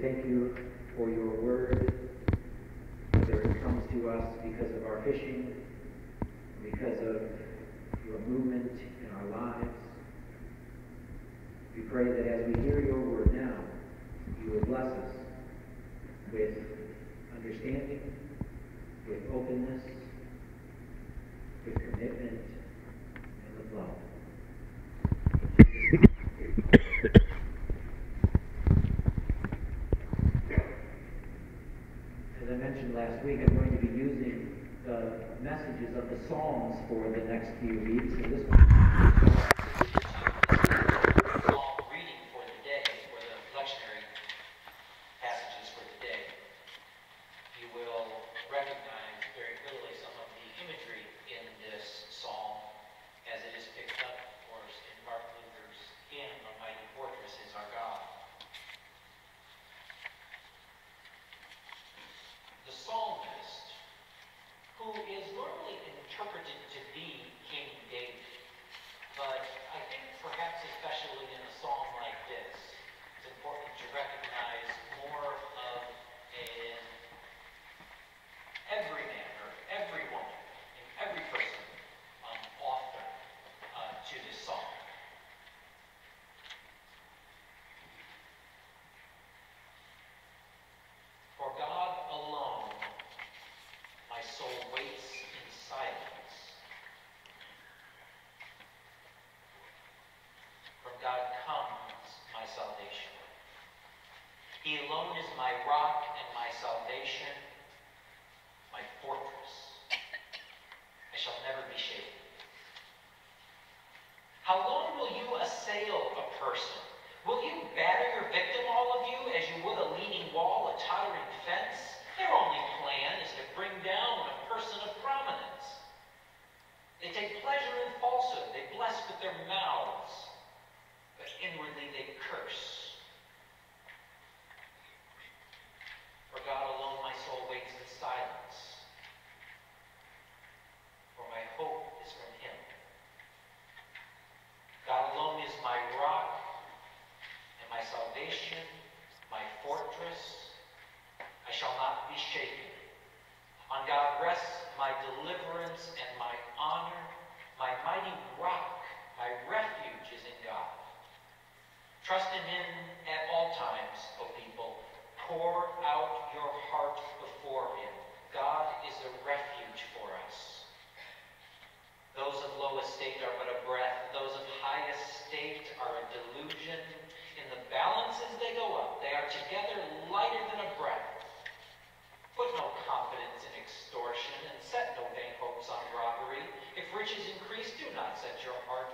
thank you for your word, whether it comes to us because of our fishing, because of your movement in our lives. We pray that as we hear your word now, you will bless us with understanding, with openness, with commitment, few weeks. fortress. I shall not be shaken. On God rests my deliverance and my honor. My mighty rock, my refuge is in God. Trust in him at all times, O people. Pour out your heart before him. God is a refuge for us. Those of low estate are your heart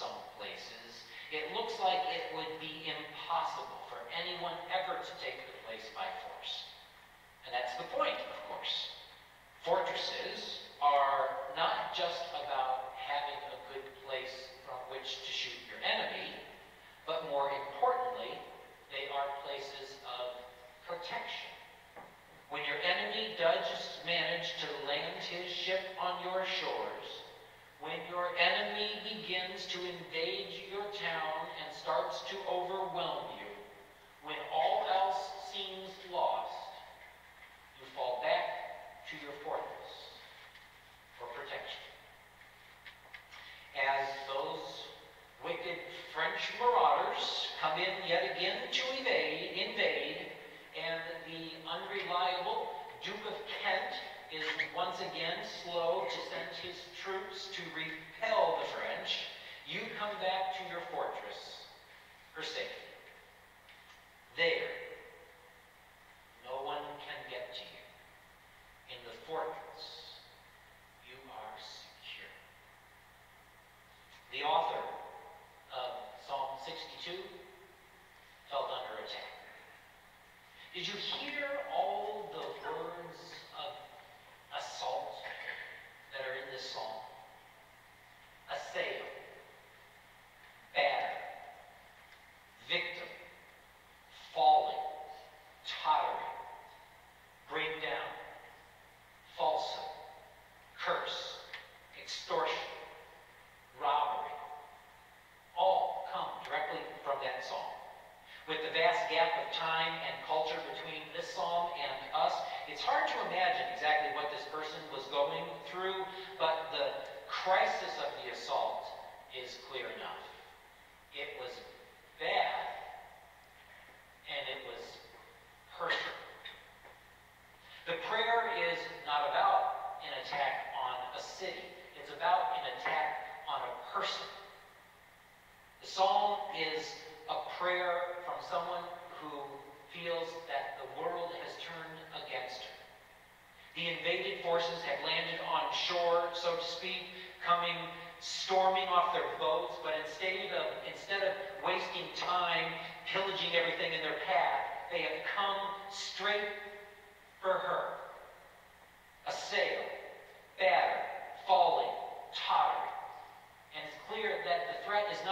some places, it looks like it would be impossible for anyone ever to take the place by force. And that's the point. hear all the words.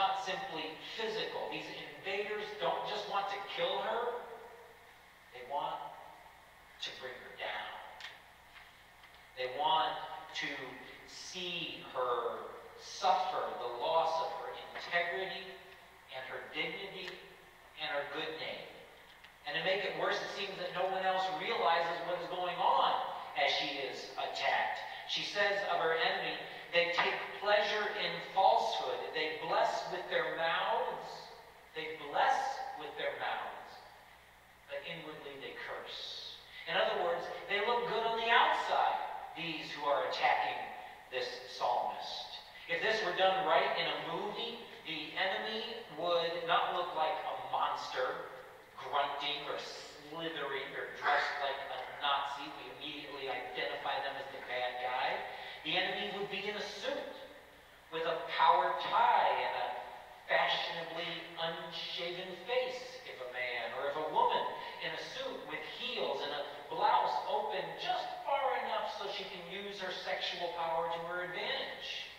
not simply physical. These invaders don't just want to kill her, they want to bring her down. They want to see her suffer the loss of her integrity and her dignity and her good name. And to make it worse, it seems that no one else realizes what is going on as she is attacked. She says of her enemy, they take pleasure in falsehood. They bless with their mouths. They bless with their mouths, but inwardly they curse. In other words, they look good on the outside, these who are attacking this psalmist. If this were done right in a movie, the enemy would not look like a monster, grunting or slithering or dressed like a Nazi. We immediately identify them as the bad guy. The enemy would be in a suit with a power tie and a fashionably unshaven face, if a man, or if a woman, in a suit with heels and a blouse open just far enough so she can use her sexual power to her advantage.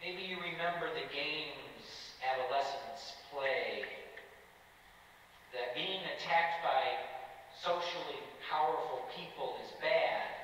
Maybe you remember the games adolescents play, that being attacked by socially powerful people is bad,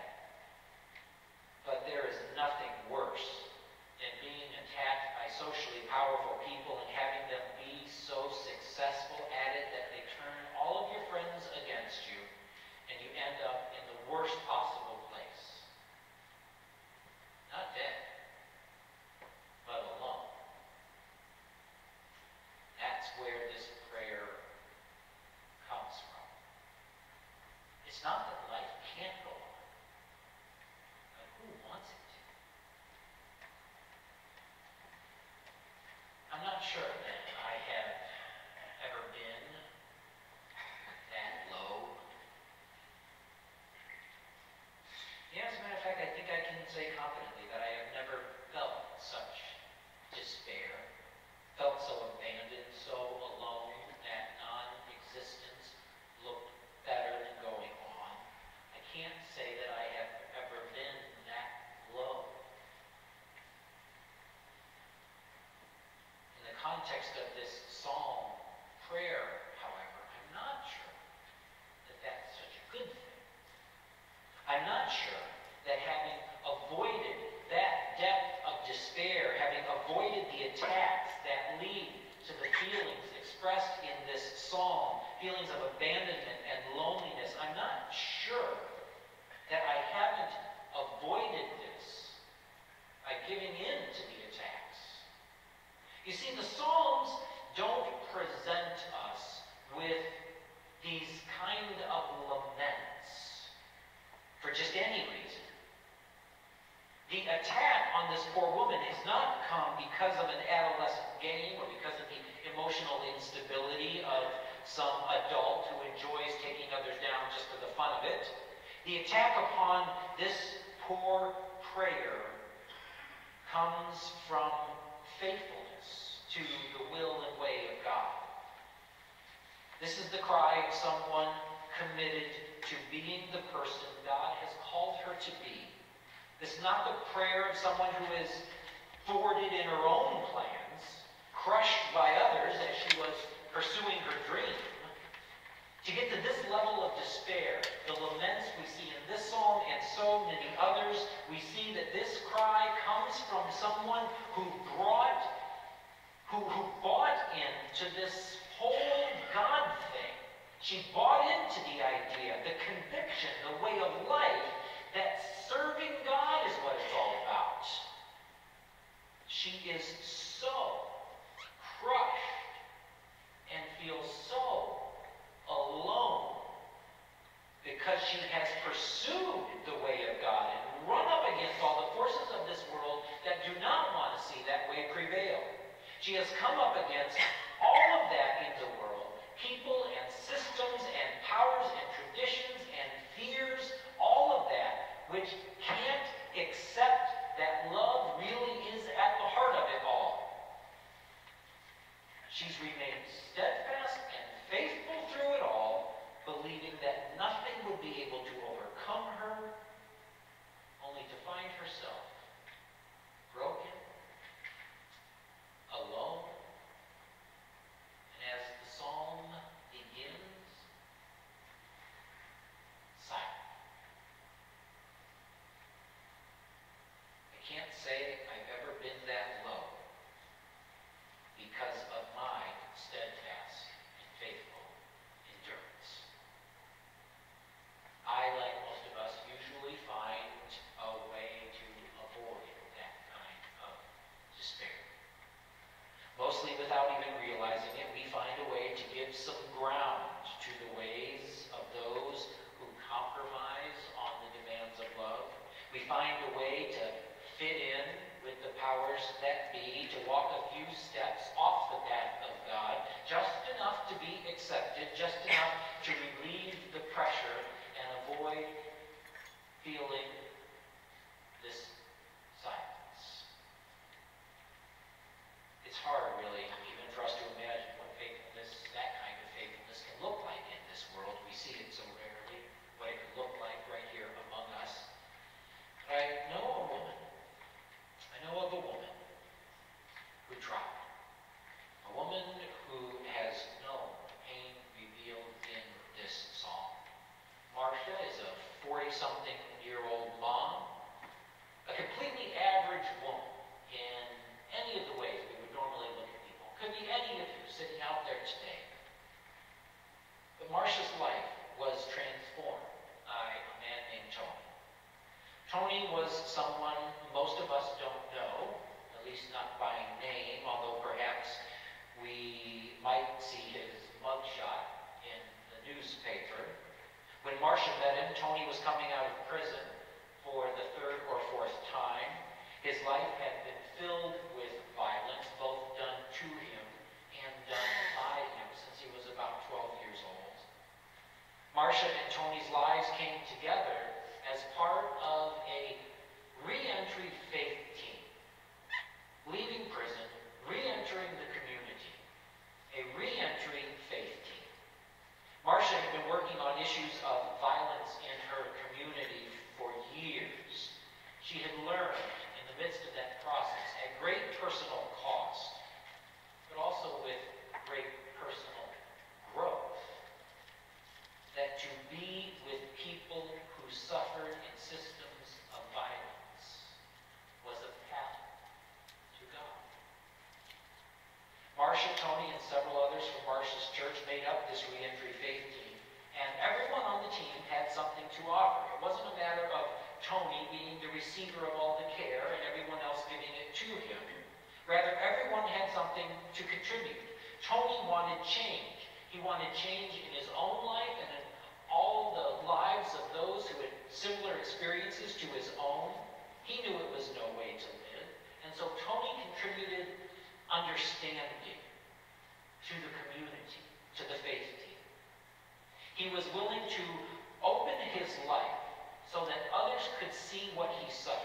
in this psalm, feelings of abandonment and loneliness, I'm not sure that I haven't avoided this by giving in to the attacks. You see, the Psalms don't present us with these kind of laments for just any reason. The attack on this poor woman has not come because of an adolescent game or because of the emotional instability of some adult who enjoys taking others down just for the fun of it. The attack upon this poor prayer comes from faithfulness to the will and way of God. This is the cry of someone committed to being the person God has called her to be. This is not the prayer of someone who is thwarted in her own plans, crushed by others as she was pursuing her dream. To get to this level of despair, the laments we see in this psalm and so many others, we see that this cry comes from someone who brought, who, who bought into this whole God thing. She bought into the idea, the conviction, the way of life that serving God is what it's all about. receiver of all the care and everyone else giving it to him. Rather, everyone had something to contribute. Tony wanted change. He wanted change in his own life and in all the lives of those who had similar experiences to his own. He knew it was no way to live. And so Tony contributed understanding to the community, to the faith team. He was willing to open his life so that others could see what he saw.